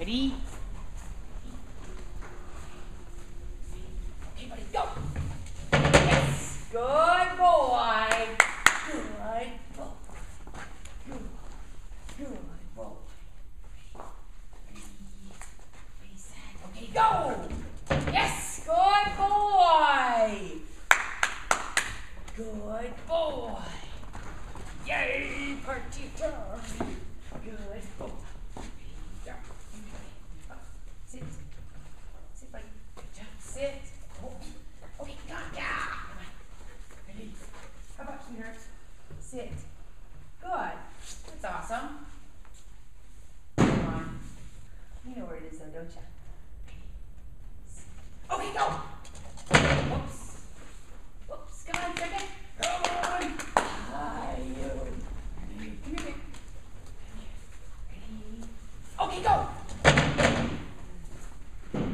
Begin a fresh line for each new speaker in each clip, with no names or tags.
Ready? Okay, buddy, go. Yes. Good boy. Good boy. Good. Good boy. Ready. Okay, go. Yes. Good boy. Good boy. Yay, party time. Good boy. Yeah. Sit. Sit, buddy. Good job. Sit. Oh. Okay, come on. Yeah. Come on. Ready? How about sweethearts? Sit. Good. That's awesome. Come on. You know where it is though, don't you? Okay, go. Whoops. Whoops. Come on, second. Come on. Hi, you. Come here? Okay, go.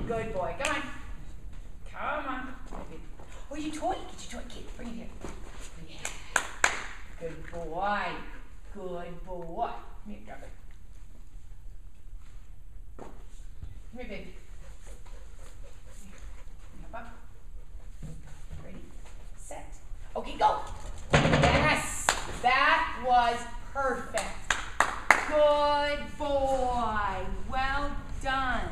Good boy. Come on. Come on. Oh, your toy. Get your toy, kid. Bring it here. Good boy. Good boy. Come here, it. Come here, baby. Hop up. Ready, set. Okay, go. Yes, that was perfect. Good boy. Well done.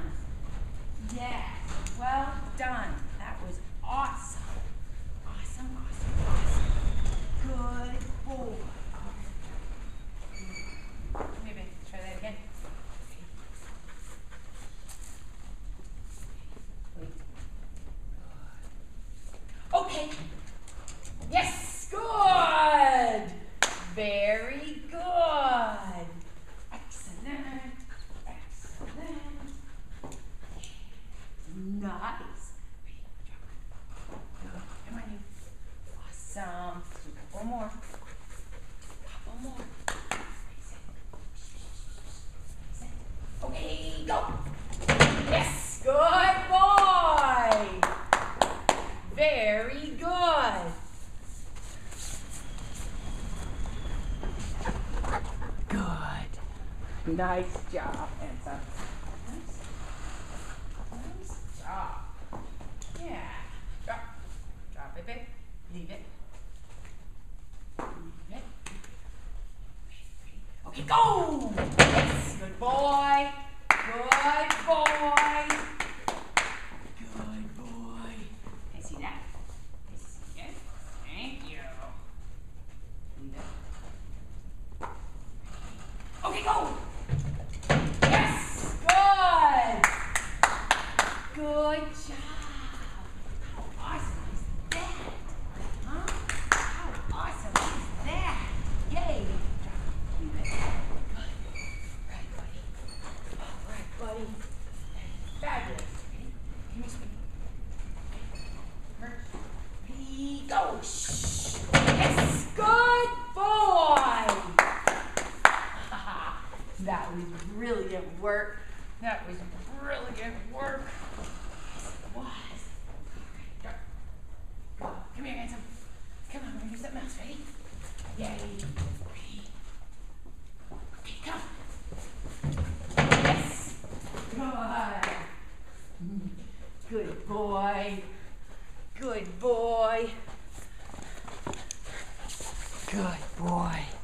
Yes, well done. That was awesome. Awesome, awesome, awesome. Good boy. Maybe try that again. Wait. Yes, good. Very good. Excellent. Excellent. Nice. Good. Awesome. Couple more. Couple more. Okay, go. Yes, good boy. Very good. Good. Nice job, Ensa. Nice. Nice job. Yeah. Drop. Drop it, babe. Leave it. Leave it. Okay, go! Yes, good boy. Good boy. Good boy. Can I see that? Can I see it? Thank you. Leave it. Okay, go! Yes! Good! Good job! How awesome is that? Huh? How awesome is that? Yay! Leave it. Good. Right, buddy. All right, buddy. Fabulous. Ready? Give me sweet. Hurt. Shh. Yes, good boy. that was brilliant work. That was brilliant work. Yes. Come here, handsome. Come on, something else. Ready? Yay. Come. Yes. Good. Good boy. Good boy. Good boy.